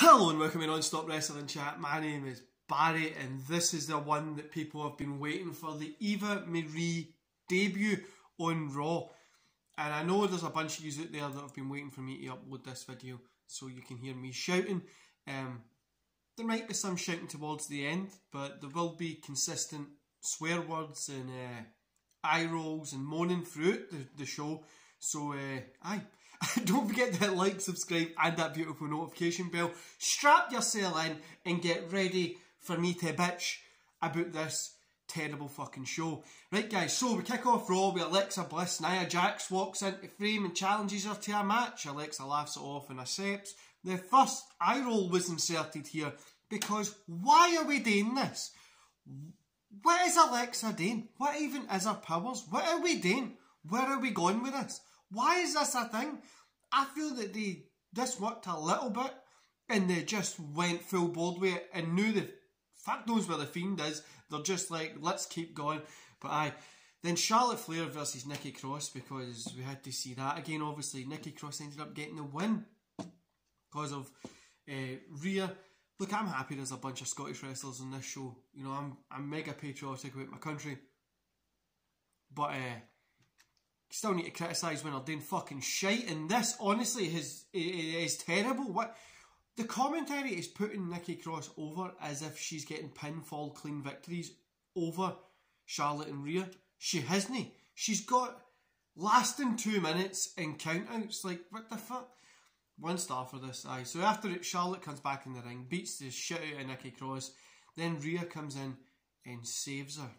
Hello and welcome to Non-Stop Wrestling Chat. My name is Barry and this is the one that people have been waiting for, the Eva Marie debut on Raw. And I know there's a bunch of you out there that have been waiting for me to upload this video so you can hear me shouting. Um, there might be some shouting towards the end, but there will be consistent swear words and uh, eye rolls and moaning throughout the, the show. So, uh, aye. Don't forget to like, subscribe, and that beautiful notification bell. Strap yourself in and get ready for me to bitch about this terrible fucking show. Right, guys, so we kick off Raw with Alexa Bliss. Nia Jax walks into frame and challenges her to a match. Alexa laughs it off and accepts. The first eye roll was inserted here because why are we doing this? What is Alexa doing? What even is her powers? What are we doing? Where are we going with this? Why is this a thing? I feel that they this worked a little bit and they just went full bold with it and knew the fuck knows where the fiend is. They're just like, let's keep going. But I then Charlotte Flair versus Nikki Cross because we had to see that again. Obviously, Nikki Cross ended up getting the win because of uh, Rhea. Look, I'm happy there's a bunch of Scottish wrestlers on this show. You know, I'm I'm mega patriotic about my country, but uh, still need to criticise when they're doing fucking shite. And this, honestly, is is terrible. What the commentary is putting Nikki Cross over as if she's getting pinfall clean victories over Charlotte and Rhea. She hasn't. She's got lasting two minutes and countouts. Like what the fuck? One star for this. Aye. So after it, Charlotte comes back in the ring, beats the shit out of Nikki Cross. Then Rhea comes in and saves her.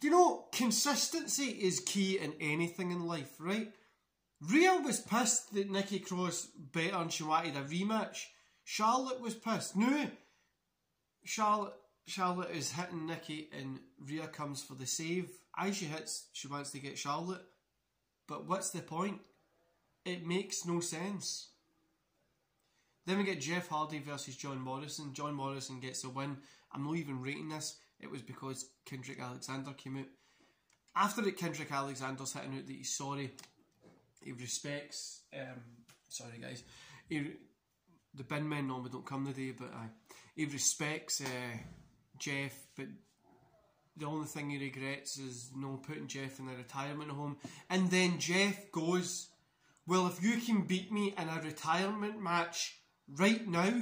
Do you know, consistency is key in anything in life, right? Rhea was pissed that Nikki Cross her and she wanted a rematch. Charlotte was pissed. No, Charlotte Charlotte is hitting Nikki and Rhea comes for the save. As she hits, she wants to get Charlotte. But what's the point? It makes no sense. Then we get Jeff Hardy versus John Morrison. John Morrison gets a win. I'm not even rating this. It was because Cedric Alexander came out. After that, Cedric Alexander's hitting out that he's sorry. He respects. Um, sorry, guys. He, the bin men normally don't come today, but uh, he respects uh, Jeff. But the only thing he regrets is no putting Jeff in a retirement home. And then Jeff goes, "Well, if you can beat me in a retirement match right now,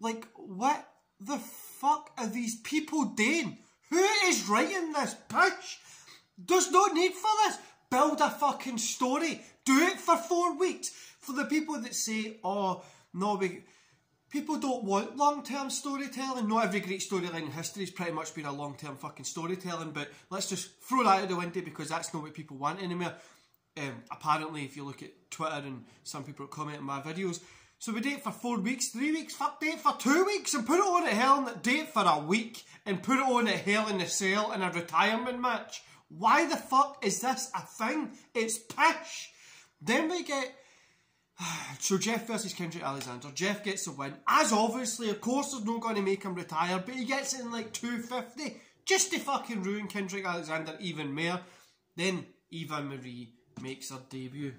like what the fuck are these people doing? Who is writing this bitch? There's no need for this. Build a fucking story. Do it for four weeks. For the people that say, oh, no, we, people don't want long-term storytelling. Not every great storyline in history has pretty much been a long-term fucking storytelling, but let's just throw that out of the window because that's not what people want anymore. Um, apparently, if you look at Twitter and some people comment on my videos, so we date for four weeks, three weeks, fuck date for two weeks and put it on at Hell in date for a week and put it on at Hell in the Cell in a retirement match. Why the fuck is this a thing? It's pish. Then we get so Jeff versus Cedric Alexander. Jeff gets the win. As obviously, of course, there's no going to make him retire, but he gets it in like 250 just to fucking ruin Cedric Alexander even more. Then Eva Marie makes her debut.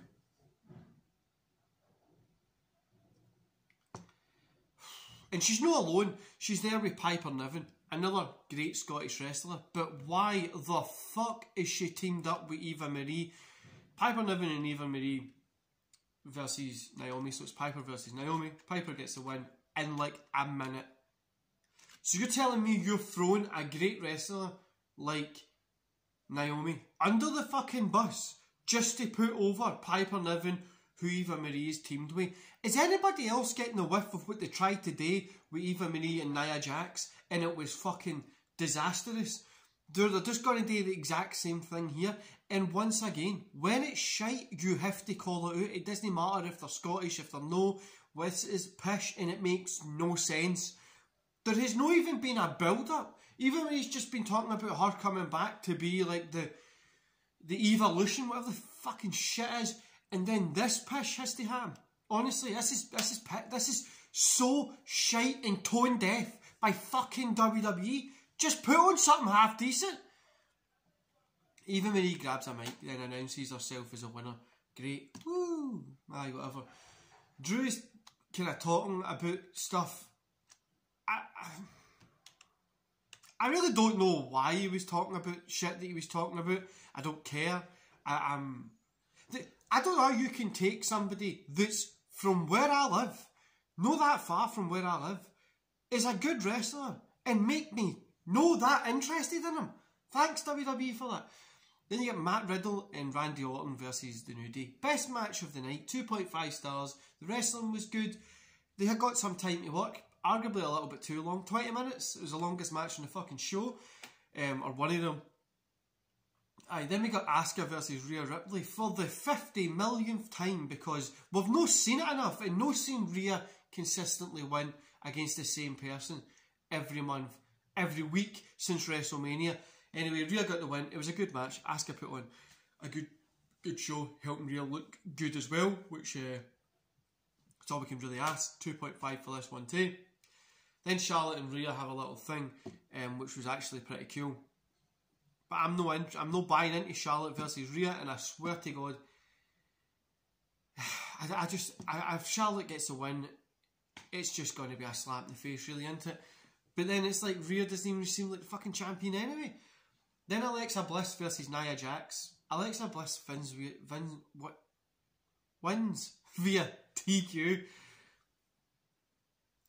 And she's not alone. She's there with Piper Niven, another great Scottish wrestler. But why the fuck is she teamed up with Eva Marie? Piper Niven and Eva Marie versus Naomi. So it's Piper versus Naomi. Piper gets the win in like a minute. So you're telling me you're throwing a great wrestler like Naomi under the fucking bus just to put over Piper Niven who Eva Marie is teamed with. Is anybody else getting the whiff of what they tried today with Eva Marie and Nia Jax and it was fucking disastrous? They're, they're just going to do the exact same thing here. And once again, when it's shite, you have to call it out. It doesn't matter if they're Scottish, if they're no. This is pish and it makes no sense. There has not even been a build up. Even when he's just been talking about her coming back to be like the the evolution, whatever the fucking shit is and then this pish to happen. Honestly, this is this is this is so shite and tone deaf by fucking WWE. Just put on something half decent. Even when he grabs a mic, then announces herself as a winner. great. Woo! Aye, whatever. Drew's kind of talking about stuff. I, I, really don't know why he was talking about shit that he was talking about. I don't care. I, um, am I don't know how you can take somebody that's from where I live, not that far from where I live, is a good wrestler, and make me know that interested in him. Thanks WWE for that. Then you get Matt Riddle and Randy Orton versus The New Day. Best match of the night, 2.5 stars. The wrestling was good. They had got some time to work, arguably a little bit too long. 20 minutes. It was the longest match in the fucking show, um, or one of them. Aye, then we got Asuka versus Rhea Ripley for the 50 millionth time because we've not seen it enough and not seen Rhea consistently win against the same person every month, every week since WrestleMania. Anyway, Rhea got the win. It was a good match. Asuka put on a good good show, helping Rhea look good as well, which uh, that's all we can really ask. 2.5 for this one too. Then Charlotte and Rhea have a little thing, um, which was actually pretty cool. But I'm no int- I'm no buying into Charlotte versus Rhea, and I swear to God, I, I just I, if Charlotte gets a win, it's just going to be a slap in the face, really, isn't it? But then it's like Rhea doesn't even seem like the fucking champion anyway. Then Alexa Bliss versus Nia Jax. Alexa Bliss wins, wins what wins via TQ.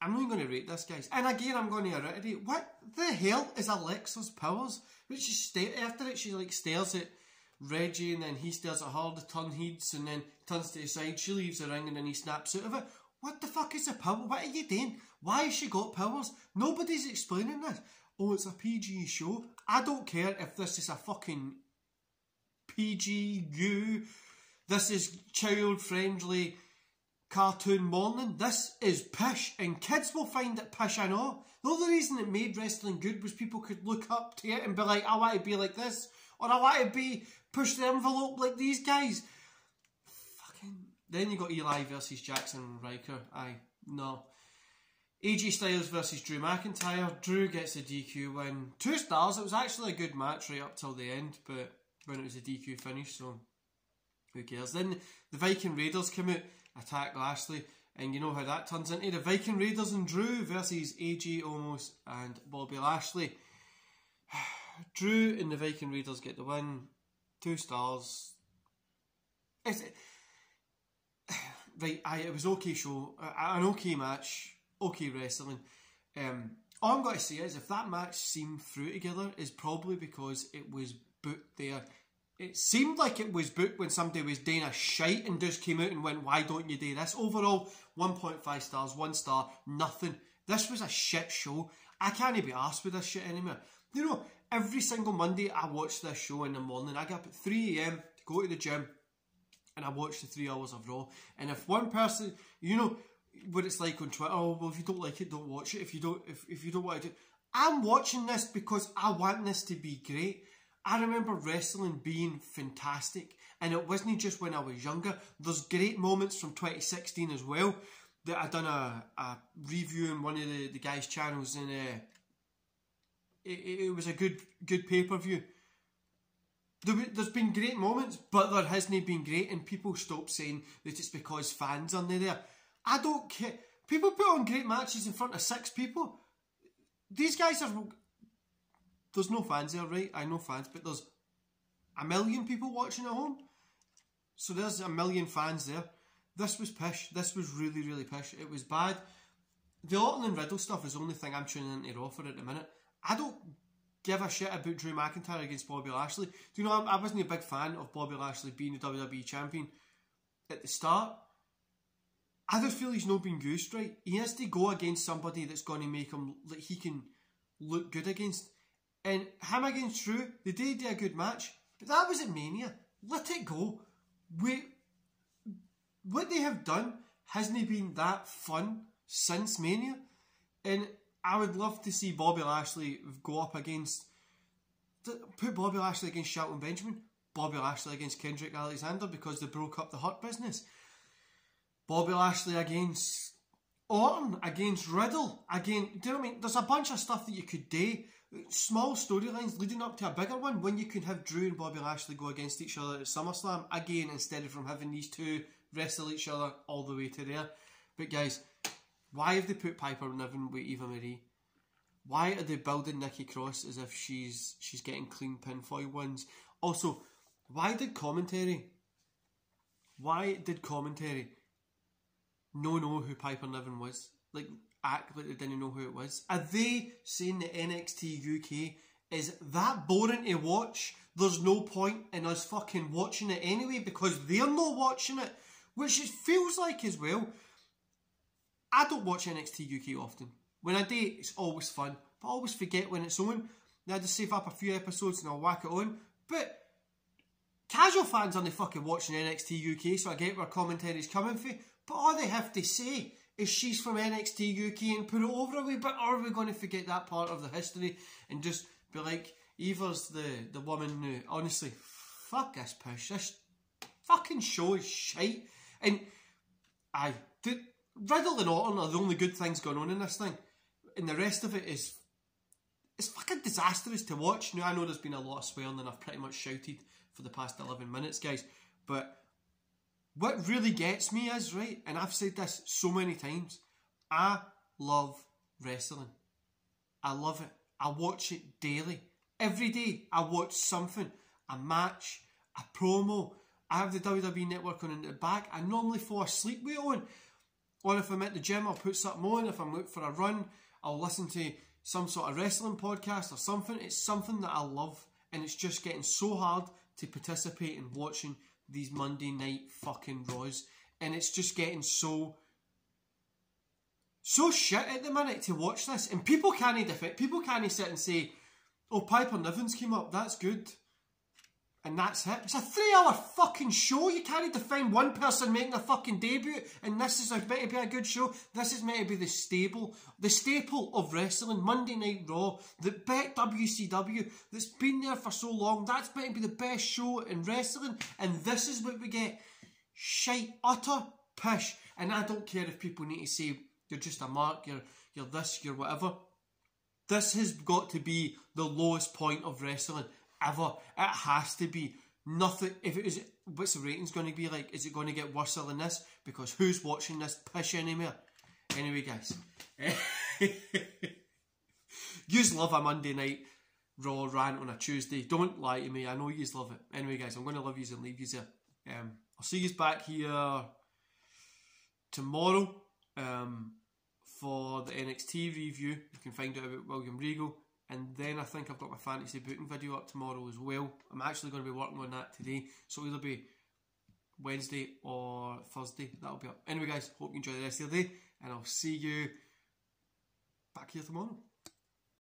I'm not going to rate this, guys. And again, I'm going to reiterate, what the hell is Alexa's powers? Which she sta- after it, she like stares at Reggie, and then he stares at her. The turn heats, and then turns to the side. She leaves the ring, and then he snaps out of it. What the fuck is the power? What are you doing? Why has she got powers? Nobody's explaining this. Oh, it's a PG show. I don't care if this is a fucking PGU. This is child friendly cartoon morning. This is pish, and kids will find it pish, I know. The only reason it made wrestling good was people could look up to it and be like, I want to be like this, or I want to be push the envelope like these guys. Fucking. Then you got Eli versus Jaxson Ryker. Aye, no. AJ Styles versus Drew McIntyre. Drew gets a DQ win. Two stars. It was actually a good match right up till the end, but when it was a DQ finish, so who cares? Then the Viking Raiders come out attack Lashley. And you know how that turns into the Viking Raiders and Drew versus AJ Omos and Bobby Lashley. Drew and the Viking Raiders get the win. Two stars. Right, I, it was okay show, an okay match, okay wrestling. Um, all I'm going to say is if that match seemed through together is probably because it was booked there it seemed like it was booked when somebody was doing a shite and just came out and went, why don't you do this? Overall, 1.5 stars, 1 star, nothing. This was a shit show. I can't be asked with this shit anymore. You know, every single Monday I watch this show in the morning. I get up at 3am to go to the gym and I watch the three hours of Raw. And if one person, you know, what it's like on Twitter, oh, well, if you don't like it, don't watch it. If you don't, if, if you don't want to do I'm watching this because I want this to be great. I remember wrestling being fantastic, and it wasn't just when I was younger. There's great moments from 2016 as well that I done a, a review in one of the, the guys' channels, and uh, it, it was a good good pay per view. There, has been great moments, but there hasn't been great, and people stop saying that it's because fans aren't there. I don't care. People put on great matches in front of six people. These guys are there's no fans there, right? I know fans, but there's a million people watching at home. So there's a million fans there. This was pish. This was really, really pish. It was bad. The Orton and Riddle stuff is the only thing I'm tuning into Raw for at the minute. I don't give a shit about Drew McIntyre against Bobby Lashley. Do you know, I wasn't a big fan of Bobby Lashley being the WWE champion at the start. I just feel he's not being goosed right. He has to go against somebody that's going to make him, that he can look good against. And him against Drew, they did do a good match, but that was at Mania. Let it go. We, what they have done hasn't been that fun since Mania, and I would love to see Bobby Lashley go up against, put Bobby Lashley against Shelton Benjamin, Bobby Lashley against Cedric Alexander because they broke up the Hurt business. Bobby Lashley against Orton, against Riddle, again. Do you know what I mean? There's a bunch of stuff that you could do small storylines leading up to a bigger one when you can have Drew and Bobby Lashley go against each other at SummerSlam again instead of from having these two wrestle each other all the way to there. But guys, why have they put Piper Niven with Eva Marie? Why are they building Nikki Cross as if she's she's getting clean pinfall wins? Also, why did commentary? Why did commentary no know who Piper Niven was? Like act like they didn't know who it was. Are they saying that NXT UK is that boring to watch? There's no point in us fucking watching it anyway because they're not watching it, which it feels like as well. I don't watch NXT UK often. When I do, it's always fun, but I always forget when it's on. Then I just save up a few episodes and I'll whack it on. But casual fans aren't fucking watching NXT UK, so I get where commentary's coming from. But all they have to say is she's from NXT UK and put it over a wee bit, or are we going to forget that part of the history and just be like, Eva's the, the woman who, honestly, fuck this push. This fucking show is shite. And I, did, Riddle and Orton are the only good things going on in this thing. And the rest of it is, it's fucking disastrous to watch. Now, I know there's been a lot of swearing and I've pretty much shouted for the past 11 minutes, guys. But what really gets me is, right, and I've said this so many times, I love wrestling. I love it. I watch it daily. Every day I watch something. A match, a promo. I have the WWE network on in the back. I normally fall asleep with it on. Or if I'm at the gym, I'll put something on. If I'm out for a run, I'll listen to some sort of wrestling podcast or something. It's something that I love. And it's just getting so hard to participate in watching these Monday night fucking Raws, and it's just getting so so shit at the minute to watch this, and people can't defend. People can't sit and say, "Oh, Piper Nivens came up. That's good." And that's it. It's a three hour fucking show. You can't define one person making a fucking debut and this is meant to be a good show. This is meant to be the stable, the staple of wrestling, Monday Night Raw, the bet WCW that's been there for so long. That's meant to be the best show in wrestling. And this is what we get. Shite, utter pish. And I don't care if people need to say you're just a mark, you're, you're this, you're whatever. This has got to be the lowest point of wrestling ever. It has to be nothing. If it is, what's the ratings going to be like? Is it going to get worse than this? Because who's watching this pish anymore? Anyway, guys, yous love a Monday night raw rant on a Tuesday. Don't lie to me. I know yous love it. Anyway, guys, I'm going to love yous and leave yous there. Um, I'll see yous back here tomorrow um, for the NXT review. You can find out about William Regal. And then I think I've got my fantasy booking video up tomorrow as well. I'm actually going to be working on that today. So it'll be Wednesday or Thursday. That'll be up. Anyway, guys, hope you enjoy the rest of the day. And I'll see you back here tomorrow.